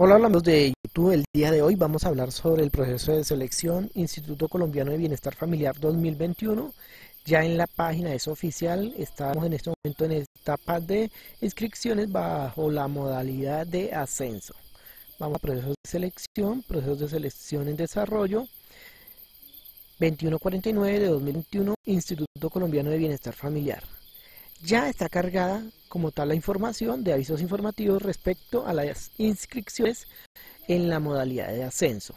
Hola amigos de YouTube, el día de hoy vamos a hablar sobre el proceso de selección Instituto Colombiano de Bienestar Familiar 2021. Ya en la página es oficial, estamos en este momento en etapa de inscripciones bajo la modalidad de ascenso. Vamos a procesos de selección, procesos de selección en desarrollo 2149 de 2021, Instituto Colombiano de Bienestar Familiar ya está cargada como tal la información de avisos informativos respecto a las inscripciones en la modalidad de ascenso.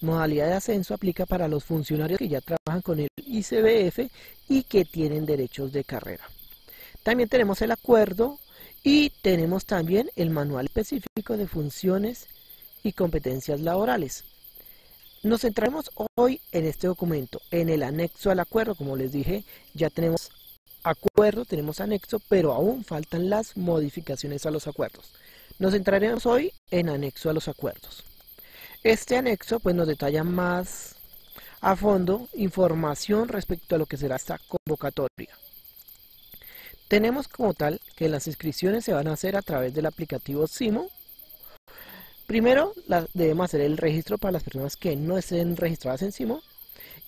Modalidad de ascenso aplica para los funcionarios que ya trabajan con el ICBF y que tienen derechos de carrera. También tenemos el acuerdo y tenemos también el manual específico de funciones y competencias laborales. Nos centraremos hoy en este documento, en el anexo al acuerdo, como les dije, ya tenemos acuerdo, tenemos anexo, pero aún faltan las modificaciones a los acuerdos. Nos centraremos hoy en anexo a los acuerdos. Este anexo pues nos detalla más a fondo información respecto a lo que será esta convocatoria. Tenemos como tal que las inscripciones se van a hacer a través del aplicativo SIMO. Primero debemos hacer el registro para las personas que no estén registradas en SIMO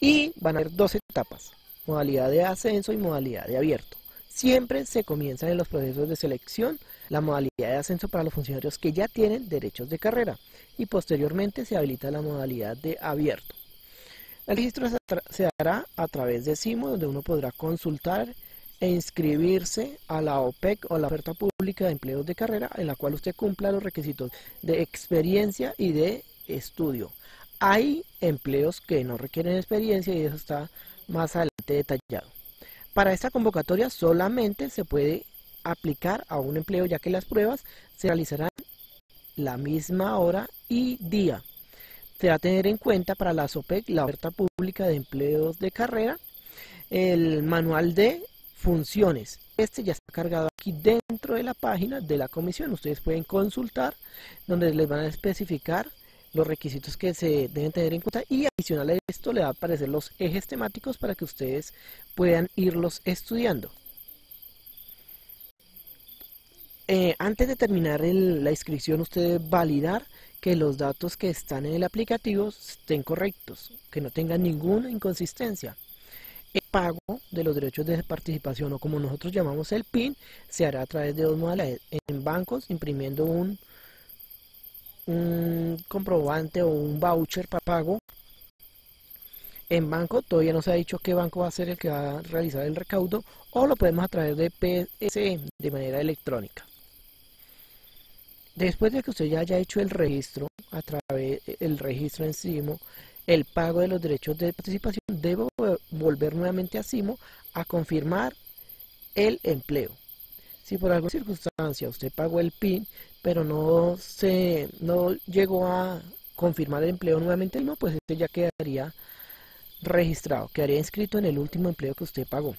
y van a haber dos etapas modalidad de ascenso y modalidad de abierto. Siempre se comienzan en los procesos de selección la modalidad de ascenso para los funcionarios que ya tienen derechos de carrera y posteriormente se habilita la modalidad de abierto. El registro se hará a través de CIMO, donde uno podrá consultar e inscribirse a la OPEC o la oferta pública de empleos de carrera en la cual usted cumpla los requisitos de experiencia y de estudio. Hay empleos que no requieren experiencia y eso está más adelante detallado. Para esta convocatoria solamente se puede aplicar a un empleo ya que las pruebas se realizarán la misma hora y día. Se va a tener en cuenta para la SOPEC la oferta pública de empleos de carrera, el manual de funciones. Este ya está cargado aquí dentro de la página de la comisión. Ustedes pueden consultar donde les van a especificar los requisitos que se deben tener en cuenta y adicional a esto le va a aparecer los ejes temáticos para que ustedes puedan irlos estudiando. Eh, antes de terminar la inscripción, usted validar que los datos que están en el aplicativo estén correctos, que no tengan ninguna inconsistencia. El pago de los derechos de participación o como nosotros llamamos el PIN se hará a través de dos modalidades, en bancos imprimiendo un, un comprobante o un voucher para pago en banco. Todavía no se ha dicho qué banco va a ser el que va a realizar el recaudo o lo podemos a través de PSE de manera electrónica. Después de que usted ya haya hecho el registro a través del registro en CIMO, el pago de los derechos de participación debe volver nuevamente a CIMO a confirmar el empleo. Si por alguna circunstancia usted pagó el PIN, pero no se no llegó a confirmar el empleo nuevamente, no, pues este ya quedaría registrado, quedaría inscrito en el último empleo que usted pagó.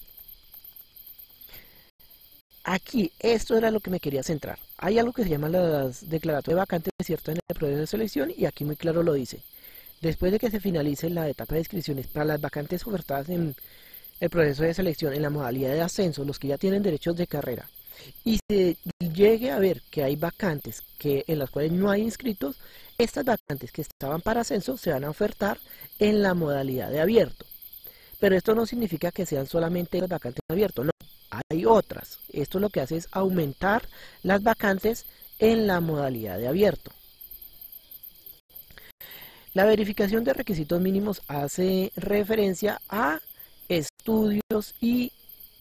Aquí, esto era lo que me quería centrar. Hay algo que se llama las declaratorias de vacantes, ¿cierto? En el proceso de selección y aquí muy claro lo dice. Después de que se finalice la etapa de inscripciones para las vacantes ofertadas en el proceso de selección en la modalidad de ascenso, los que ya tienen derechos de carrera, y se llegue a ver que hay vacantes que, en las cuales no hay inscritos, estas vacantes que estaban para ascenso se van a ofertar en la modalidad de abierto. Pero esto no significa que sean solamente las vacantes abiertas, no, hay otras. Esto lo que hace es aumentar las vacantes en la modalidad de abierto. La verificación de requisitos mínimos hace referencia a estudios y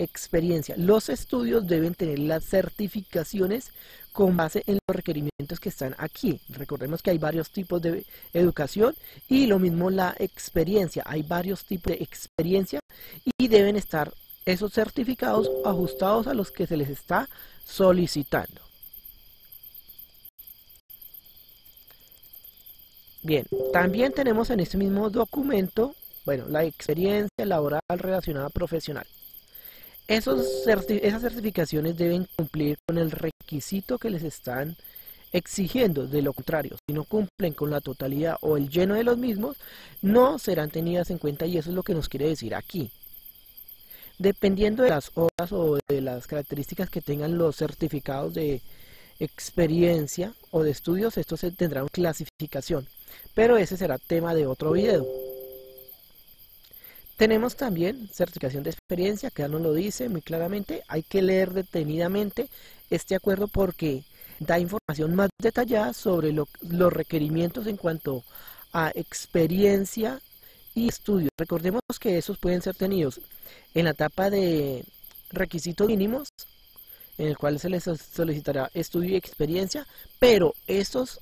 experiencia. Los estudios deben tener las certificaciones con base en los requerimientos que están aquí. Recordemos que hay varios tipos de educación y lo mismo la experiencia. Hay varios tipos de experiencia y deben estar esos certificados ajustados a los que se les está solicitando. Bien, también tenemos en este mismo documento, bueno, la experiencia laboral relacionada profesional esas certificaciones deben cumplir con el requisito que les están exigiendo. De lo contrario, si no cumplen con la totalidad o el lleno de los mismos, no serán tenidas en cuenta y eso es lo que nos quiere decir aquí. Dependiendo de las horas o de las características que tengan los certificados de experiencia o de estudios, esto se tendrá una clasificación, pero ese será tema de otro video. Tenemos también certificación de experiencia, que ya nos lo dice muy claramente, hay que leer detenidamente este acuerdo porque da información más detallada sobre los requerimientos en cuanto a experiencia y estudio. Recordemos que esos pueden ser tenidos en la etapa de requisitos mínimos, en el cual se les solicitará estudio y experiencia, pero esos,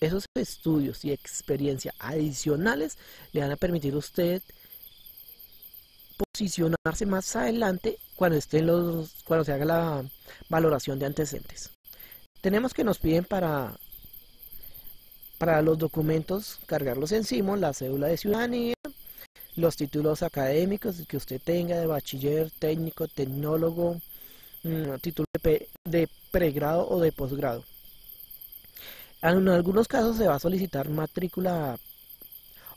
esos estudios y experiencia adicionales le van a permitir a usted posicionarse más adelante cuando estén los cuando se haga la valoración de antecedentes. Tenemos que nos piden para para los documentos cargarlos encima, la cédula de ciudadanía, los títulos académicos que usted tenga de bachiller, técnico, tecnólogo, mm, título de pregrado o de posgrado. En algunos casos se va a solicitar matrícula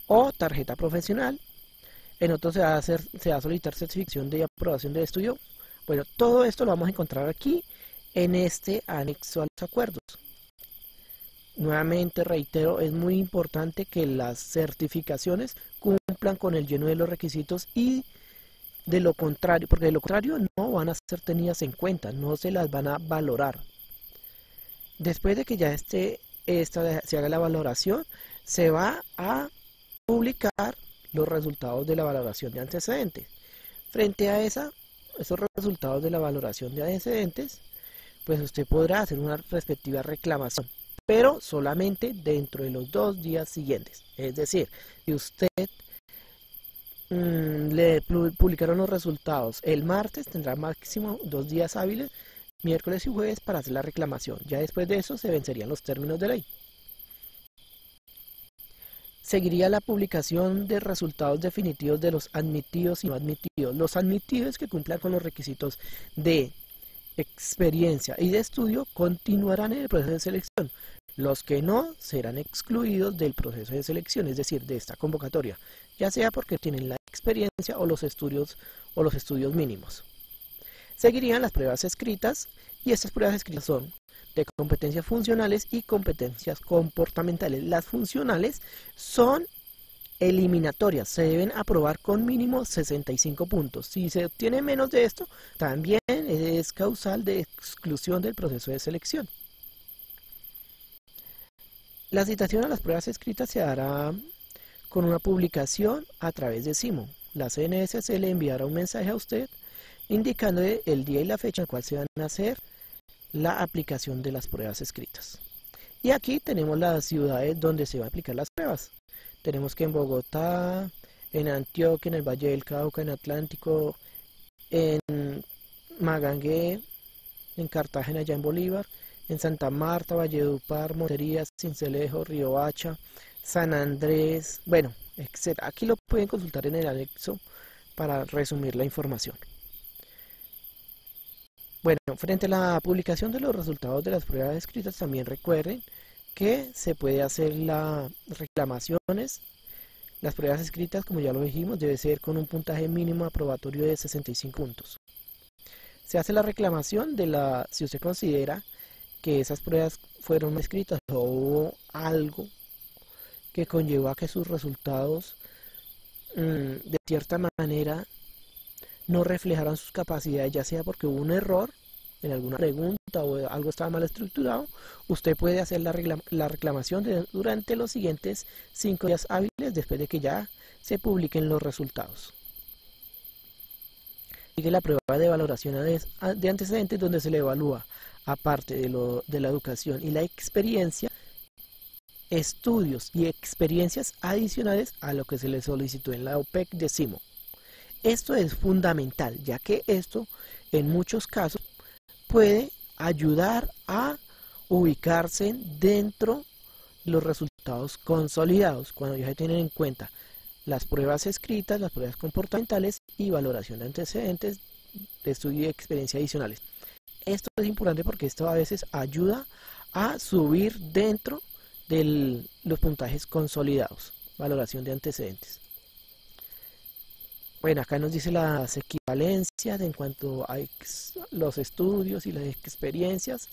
o tarjeta profesional en otros se va a, hacer, se va a solicitar certificación de aprobación del estudio. Bueno, todo esto lo vamos a encontrar aquí en este anexo a los acuerdos. Nuevamente reitero, es muy importante que las certificaciones cumplan con el lleno de los requisitos y de lo contrario, porque de lo contrario no van a ser tenidas en cuenta, no se las van a valorar. Después de que ya esté esta, se haga la valoración, se va a publicar los resultados de la valoración de antecedentes. Frente a esa, esos resultados de la valoración de antecedentes, pues usted podrá hacer una respectiva reclamación, pero solamente dentro de los dos días siguientes. Es decir, si usted mm, le publicaron los resultados el martes, tendrá máximo dos días hábiles, miércoles y jueves, para hacer la reclamación. Ya después de eso se vencerían los términos de ley seguiría la publicación de resultados definitivos de los admitidos y no admitidos. Los admitidos que cumplan con los requisitos de experiencia y de estudio continuarán en el proceso de selección. Los que no serán excluidos del proceso de selección, es decir, de esta convocatoria, ya sea porque tienen la experiencia o los estudios o los estudios mínimos. Seguirían las pruebas escritas y estas pruebas escritas son de competencias funcionales y competencias comportamentales. Las funcionales son eliminatorias, se deben aprobar con mínimo 65 puntos. Si se obtiene menos de esto, también es causal de exclusión del proceso de selección. La citación a las pruebas escritas se hará con una publicación a través de SIMO. La CNSC le enviará un mensaje a usted indicando el día y la fecha en cual se van a hacer la aplicación de las pruebas escritas. Y aquí tenemos las ciudades donde se van a aplicar las pruebas. Tenemos que en Bogotá, en Antioquia, en el Valle del Cauca, en Atlántico, en Magangué, en Cartagena, allá en Bolívar, en Santa Marta, Valledupar, Montería, Cincelejo, Hacha, San Andrés, bueno, etc. Aquí lo pueden consultar en el anexo para resumir la información. Bueno, frente a la publicación de los resultados de las pruebas escritas, también recuerden que se puede hacer las reclamaciones. Las pruebas escritas, como ya lo dijimos, debe ser con un puntaje mínimo aprobatorio de 65 puntos. Se hace la reclamación de la, si usted considera que esas pruebas fueron escritas o hubo algo que conllevó a que sus resultados mm, de cierta manera no reflejaran sus capacidades, ya sea porque hubo un error en alguna pregunta o algo estaba mal estructurado, usted puede hacer la, reclamación durante los siguientes cinco días hábiles después de que ya se publiquen los resultados. Sigue la prueba de valoración de antecedentes donde se le evalúa, aparte de, lo, de la educación y la experiencia, estudios y experiencias adicionales a lo que se le solicitó en la OPEC de CIMO. Esto es fundamental, ya que esto en muchos casos puede ayudar a ubicarse dentro de los resultados consolidados, cuando ya se tienen en cuenta las pruebas escritas, las pruebas comportamentales y valoración de antecedentes de estudio y experiencia adicionales. Esto es importante porque esto a veces ayuda a subir dentro de los puntajes consolidados, valoración de antecedentes. Bueno, acá nos dice las equivalencias en cuanto a los estudios y las experiencias.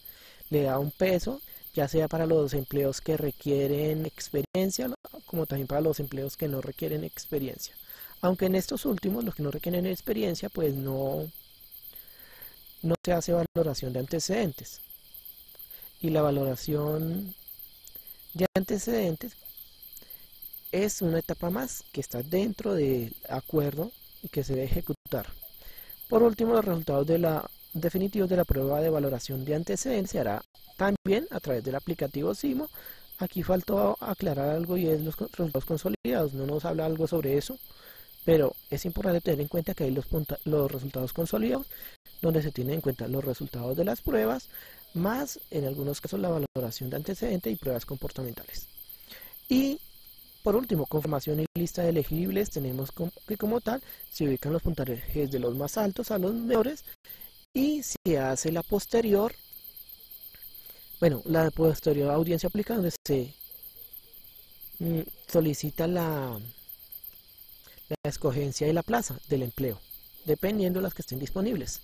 Le da un peso, ya sea para los empleos que requieren experiencia, como también para los empleos que no requieren experiencia. Aunque en estos últimos, los que no requieren experiencia, pues no, no se hace valoración de antecedentes. Y la valoración de antecedentes es una etapa más que está dentro del acuerdo y que se debe ejecutar. Por último, los resultados definitivos de la prueba de valoración de antecedentes se hará también a través del aplicativo SIMO. Aquí faltó aclarar algo y es los resultados consolidados. No nos habla algo sobre eso, pero es importante tener en cuenta que hay los, los resultados consolidados, donde se tienen en cuenta los resultados de las pruebas, más en algunos casos la valoración de antecedentes y pruebas comportamentales. Y por último, confirmación y lista de elegibles, tenemos que como tal se ubican los puntajes de los más altos a los menores y se hace la posterior, bueno, la posterior audiencia aplicada donde se mm, solicita la, la escogencia de la plaza del empleo, dependiendo de las que estén disponibles.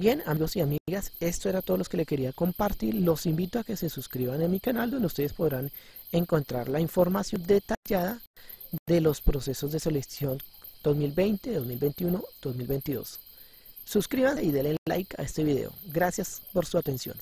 Bien, amigos y amigas, esto era todo lo que le quería compartir. Los invito a que se suscriban a mi canal donde ustedes podrán encontrar la información detallada de los procesos de selección 2020, 2021, 2022. Suscríbanse y denle like a este video. Gracias por su atención.